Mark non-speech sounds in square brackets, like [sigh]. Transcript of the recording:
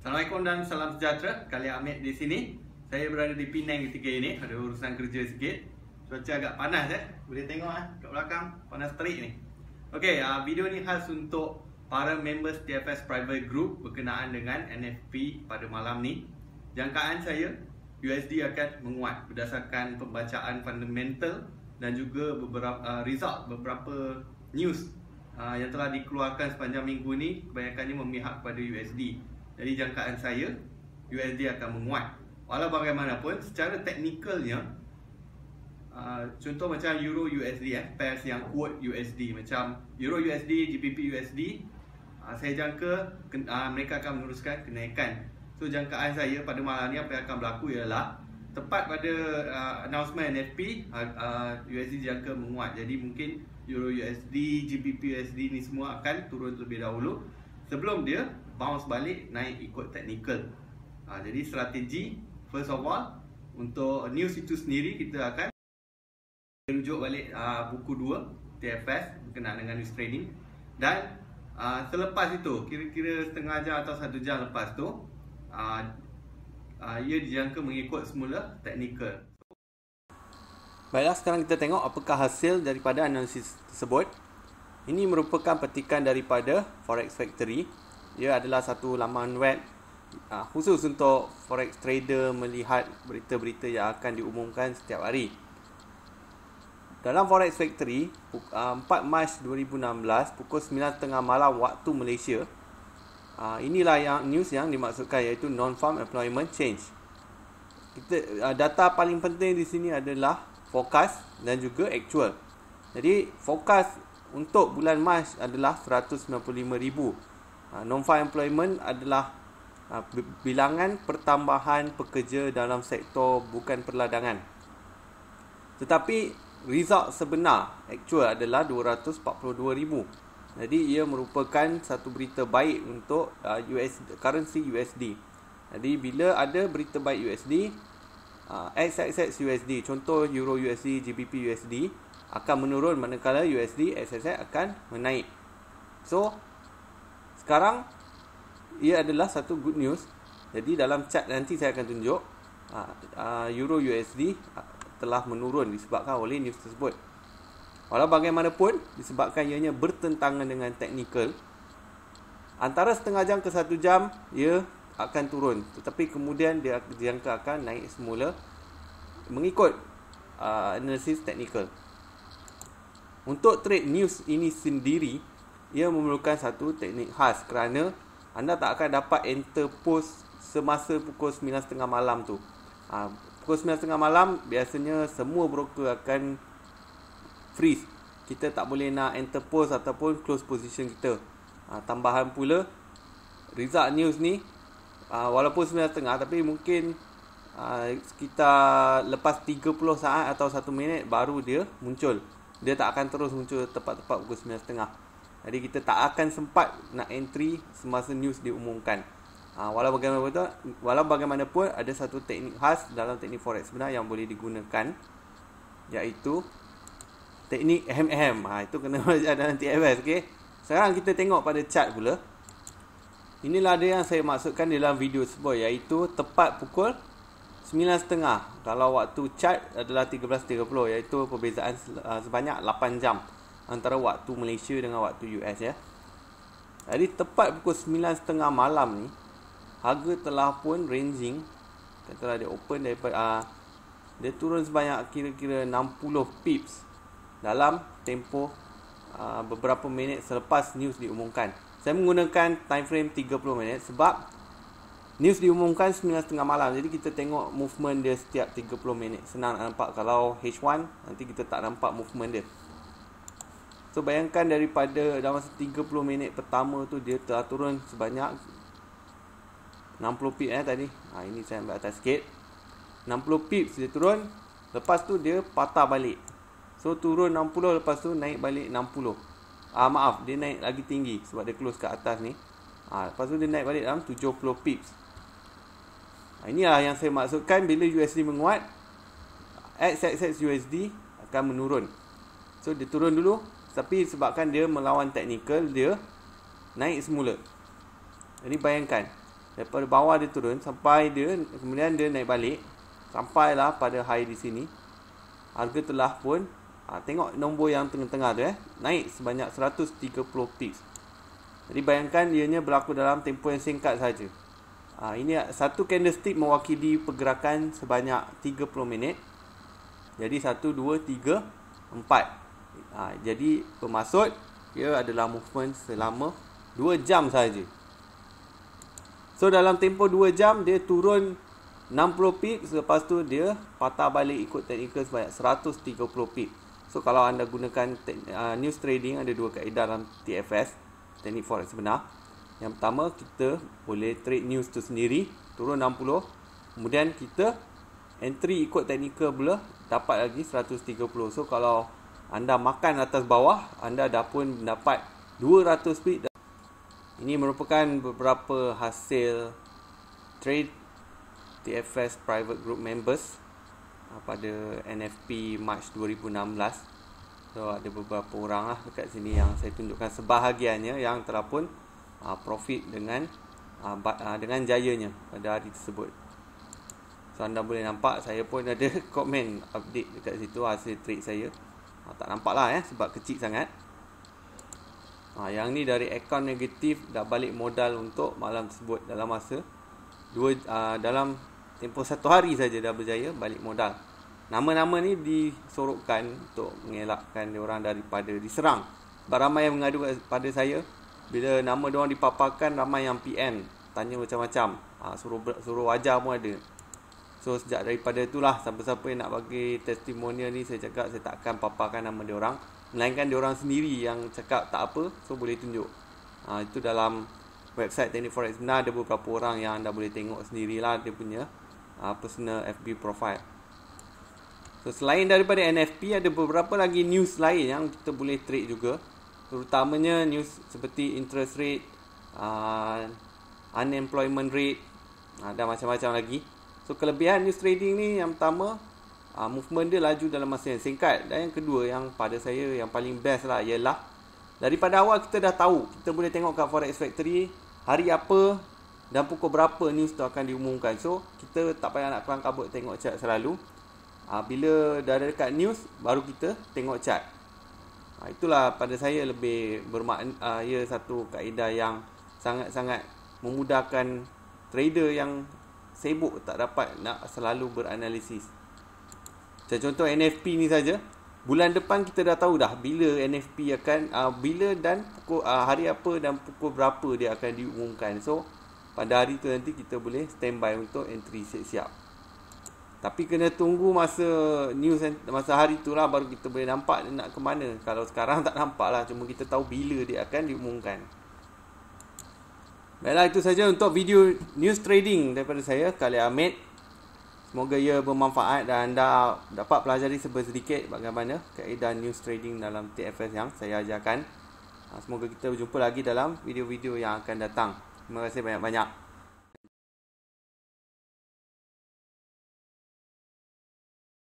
Assalamualaikum dan salam sejahtera. Kali Ahmed di sini. Saya berada di Penang ketika ini. Ada urusan kerja sikit. Cuaca agak panas eh. Boleh tengok eh kat belakang. Panas terik ni. Okey, uh, video ni khas untuk para members TFS Private Group berkenaan dengan NFP pada malam ni. Jangkaan saya USD akan menguat berdasarkan pembacaan fundamental dan juga beberapa uh, result beberapa news uh, yang telah dikeluarkan sepanjang minggu ni kebanyakannya memihak kepada USD. Jadi jangkaan saya USD akan menguat. Walau bagaimanapun secara teknikalnya uh, contoh macam Euro USD eh pairs yang quote USD macam Euro USD, GBP USD uh, saya jangka uh, mereka akan meneruskan kenaikan. So jangkaan saya pada malam ni apa yang akan berlaku ialah tepat pada uh, announcement NFP uh, uh, USD jangka menguat jadi mungkin Euro USD, GBP USD ni semua akan turun terlebih dahulu sebelum dia bounce balik naik ikut technical uh, jadi strategi first of all untuk news itu sendiri kita akan rujuk balik uh, buku 2 TFS berkenaan dengan news trading dan uh, selepas itu kira-kira setengah jam atau satu jam lepas tu uh, uh, ia dijangka mengikut semula teknikal. Baiklah, sekarang kita tengok apakah hasil daripada analisis tersebut. Ini merupakan petikan daripada Forex Factory. Ia adalah satu laman web uh, khusus untuk forex trader melihat berita-berita yang akan diumumkan setiap hari. Dalam Forex Factory, 4 Mac 2016, pukul 9.30 malam waktu Malaysia, Uh, inilah yang news yang dimaksudkan iaitu non-farm employment change. Kita data paling penting di sini adalah forecast dan juga actual. Jadi forecast untuk bulan Mac adalah 195,000. Uh, non-farm employment adalah uh, bilangan pertambahan pekerja dalam sektor bukan perladangan. Tetapi result sebenar actual adalah 242,000. Jadi ia merupakan satu berita baik untuk uh, US currency USD. Jadi bila ada berita baik USD, XXX USD, contoh Euro USD, GBP USD akan menurun manakala USD XXX akan menaik. So sekarang ia adalah satu good news. Jadi dalam chart nanti saya akan tunjuk uh, uh, Euro USD uh, telah menurun disebabkan oleh news tersebut. Walau bagaimanapun, disebabkan ianya bertentangan dengan teknikal, antara setengah jam ke satu jam, ia akan turun. Tetapi kemudian dia dijangka akan naik semula mengikut uh, analisis teknikal. Untuk trade news ini sendiri, ia memerlukan satu teknik khas kerana anda tak akan dapat enter post semasa pukul 9.30 malam tu. Uh, pukul 9.30 malam, biasanya semua broker akan freeze. Kita tak boleh nak enter post ataupun close position kita. Ha, tambahan pula result news ni ha, walaupun 9.30 tapi mungkin ha, sekitar lepas 30 saat atau 1 minit baru dia muncul. Dia tak akan terus muncul tepat-tepat pukul 9.30. Jadi kita tak akan sempat nak entry semasa news diumumkan. Ha, walau bagaimanapun walau bagaimanapun ada satu teknik khas dalam teknik forex sebenar yang boleh digunakan iaitu teknik ahem-ahem. Ha, itu kena [laughs] belajar dalam TFS. Okay? Sekarang kita tengok pada chart pula. Inilah ada yang saya maksudkan dalam video tersebut. Iaitu tepat pukul 9.30. Kalau waktu chart adalah 13.30. Iaitu perbezaan uh, sebanyak 8 jam. Antara waktu Malaysia dengan waktu US. Ya. Jadi tepat pukul 9.30 malam ni. Harga telah pun ranging. Katalah dia open daripada... Uh, dia turun sebanyak kira-kira 60 pips dalam tempoh uh, beberapa minit selepas news diumumkan. Saya menggunakan time frame 30 minit sebab news diumumkan 9.30 malam. Jadi kita tengok movement dia setiap 30 minit. Senang nak nampak kalau H1 nanti kita tak nampak movement dia. So bayangkan daripada dalam masa 30 minit pertama tu dia telah turun sebanyak 60 pips eh tadi. Ha, ini saya ambil atas sikit. 60 pips dia turun. Lepas tu dia patah balik. So turun 60 lepas tu naik balik 60. Ah maaf, dia naik lagi tinggi sebab dia close kat atas ni. Ah lepas tu dia naik balik dalam 70 pips. Ah, inilah yang saya maksudkan bila USD menguat XXX USD akan menurun. So dia turun dulu tapi sebabkan dia melawan technical dia naik semula. Jadi bayangkan daripada bawah dia turun sampai dia kemudian dia naik balik sampailah pada high di sini harga telah pun ha, tengok nombor yang tengah-tengah tu eh naik sebanyak 130 pips. Jadi bayangkan ianya berlaku dalam tempoh yang singkat saja ha, ini satu candlestick mewakili pergerakan sebanyak 30 minit. Jadi 1 2 3 4 ha, jadi bermaksud ia adalah movement selama 2 jam saja So dalam tempoh 2 jam dia turun 60 pips lepas tu dia patah balik ikut teknikal sebanyak 130 pips. So kalau anda gunakan uh, news trading ada dua kaedah dalam TFS, teknik forex sebenar. Yang pertama kita boleh trade news tu sendiri turun 60. Kemudian kita entry ikut teknikal pula dapat lagi 130. So kalau anda makan atas bawah, anda dah pun dapat 200 pips ini merupakan beberapa hasil trade TFS Private Group Members uh, pada NFP March 2016. So ada beberapa orang lah dekat sini yang saya tunjukkan sebahagiannya yang telah pun uh, profit dengan uh, dengan jayanya pada hari tersebut. So anda boleh nampak saya pun ada [laughs] komen update dekat situ hasil trade saya. Tak nampak lah eh sebab kecil sangat. Ha, yang ni dari akaun negatif dah balik modal untuk malam tersebut dalam masa dua uh, dalam tempoh satu hari saja dah berjaya balik modal. Nama-nama ni disorokkan untuk mengelakkan orang daripada diserang. Sebab ramai yang mengadu pada saya bila nama dia orang dipaparkan ramai yang PM tanya macam-macam. Ha, suruh suruh wajah pun ada. So sejak daripada itulah siapa-siapa yang nak bagi testimonial ni saya cakap saya tak akan paparkan nama dia orang. Melainkan dia orang sendiri yang cakap tak apa So boleh tunjuk. Ha, Itu dalam website Teknik Forex. Benar Ada beberapa orang yang anda boleh tengok sendirilah Dia punya uh, personal FB profile. So selain daripada NFP Ada beberapa lagi news lain yang kita boleh trade juga. Terutamanya news seperti interest rate uh, Unemployment rate uh, Dan macam-macam lagi So kelebihan news trading ni yang pertama uh, movement dia laju dalam masa yang singkat. Dan yang kedua yang pada saya yang paling best lah ialah daripada awal kita dah tahu kita boleh tengok kat Forex Factory hari apa dan pukul berapa news tu akan diumumkan. So kita tak payah nak kelang kabut tengok chart selalu. Uh, bila dah ada dekat news baru kita tengok chart. Uh, itulah pada saya lebih bermakna uh, ia satu kaedah yang sangat-sangat memudahkan trader yang sibuk tak dapat nak selalu beranalisis saya contoh NFP ni saja. Bulan depan kita dah tahu dah bila NFP akan uh, bila dan pukul uh, hari apa dan pukul berapa dia akan diumumkan. So pada hari tu nanti kita boleh standby untuk entry siap-siap. Tapi kena tunggu masa news masa hari tu lah baru kita boleh nampak dia nak ke mana. Kalau sekarang [laughs] tak nampak lah cuma kita tahu bila dia akan diumumkan. Baiklah itu saja untuk video news trading daripada saya Kali Ahmed. Semoga ia bermanfaat dan anda dapat pelajari sedikit bagaimana kaedah news trading dalam TFS yang saya ajarkan. Ha, semoga kita berjumpa lagi dalam video-video yang akan datang. Terima kasih banyak-banyak.